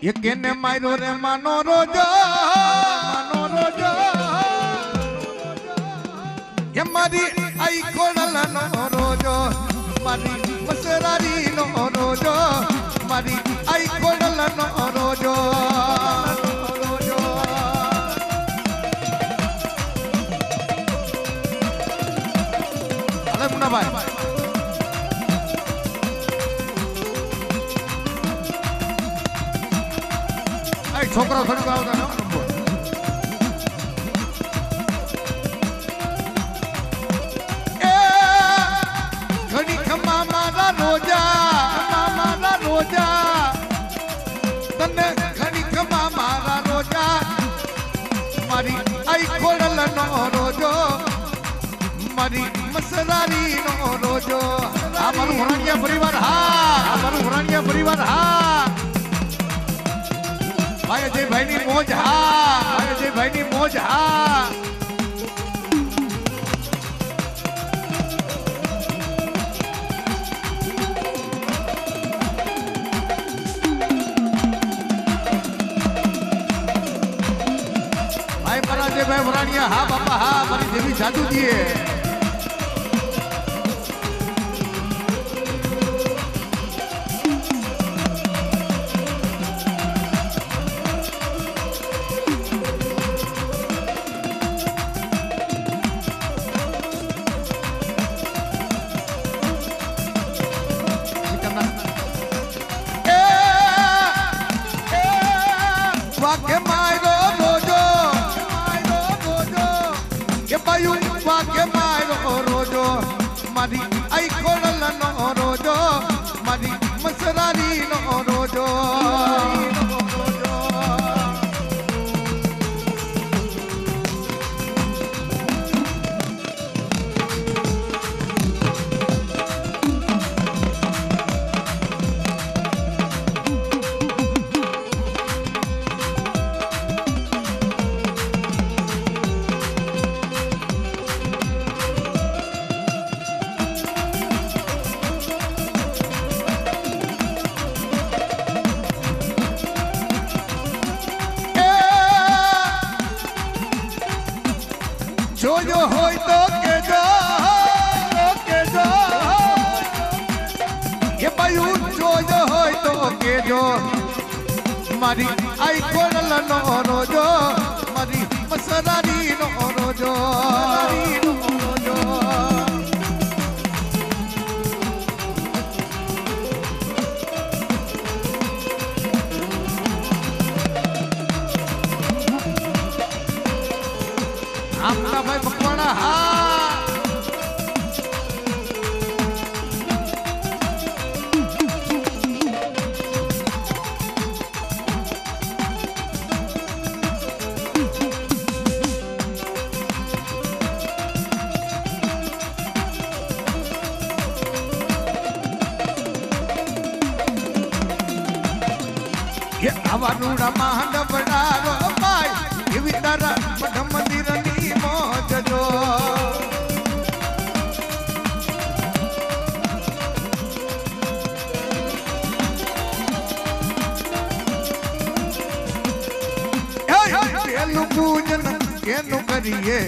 એ કેને માર્યો રે માનો રોજો. માનો રોજો. એ મારી આઈ કોડલનો રોજો. મારી મસરારી એ છોકરા થોડીક આવતા ન નંબર એ ઘડી ખમા મારા રોજા ખમા મારા રોજા તને ઘડી ખમા મારા રોજા મારી આઈ ખોડલનો રોજો મારી મસરારી નો રોજો આ મારું હુરાણિયા પરિવાર હા આ મારું હુરાણિયા પરિવાર હા ભાઈ અજયભાઈ ની મોજ હા ભાઈ અજયભાઈ ની મોજ હા. ભાઈ મારા અજયભાઈ વરાણિયા, હા બાપા, હા, મારી દેવી જાદુજીએ. એ વાકે માયરો રોજો. કે બાયુ વાકે માયરો રોજો. મારી આઈ ખોડલનો રોજો. મારી મસરારી નો રોજો. મારી આઈ કોડલનો રોજો મારી મસરારી નો રોજો રોજો આવવાનું માંડ બડારો ભાઈ એવી તારા મઠ મંદિરની મોજ જો એનું પૂજન કેનું કરીએ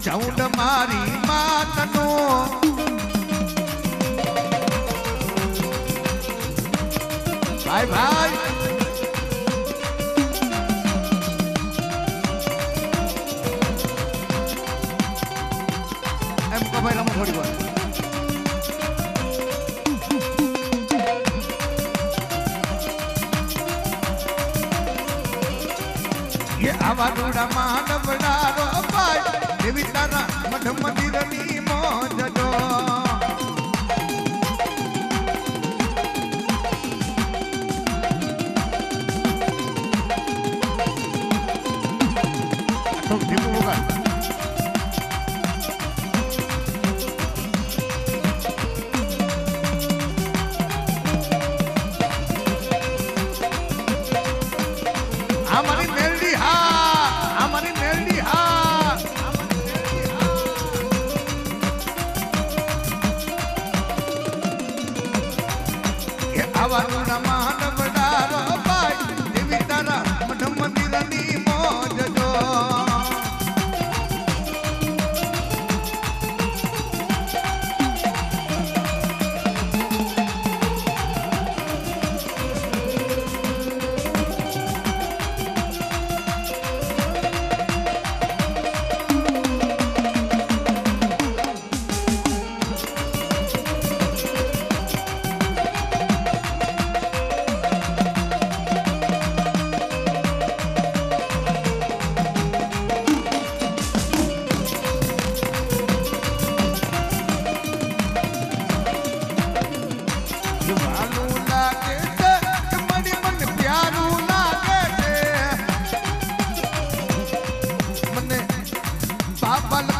ચૌદ મારી માતનું એમ કહો ભાઈ રમો આવા રૂડા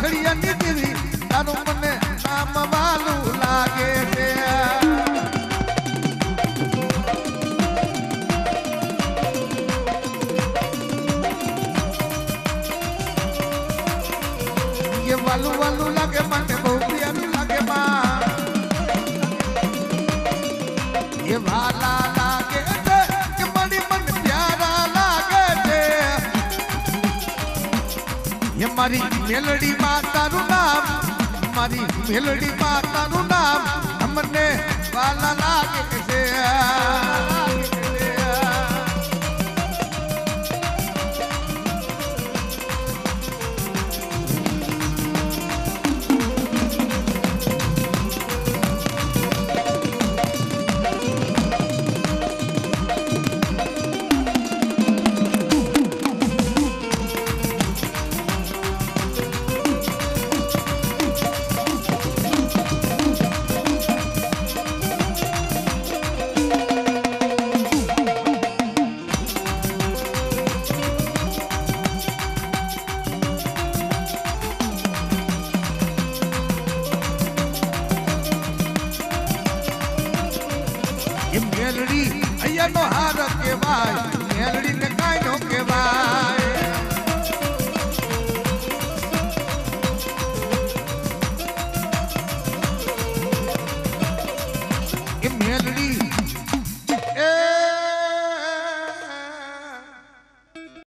લખડિયાની દેવી તારું મને નામ વાલું લાગે છે. વાલું વાલું લાગે મને બહુ એ મારી મેલડી માતાનું નામ મારી મેલડી માતાનું નામ અમને વાલા લાગે છે.